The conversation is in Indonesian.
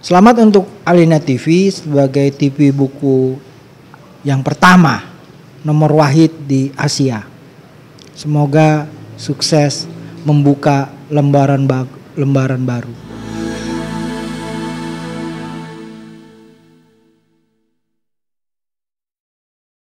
Selamat untuk Alina TV sebagai TV buku yang pertama nomor wahid di Asia. Semoga sukses membuka lembaran lembaran baru.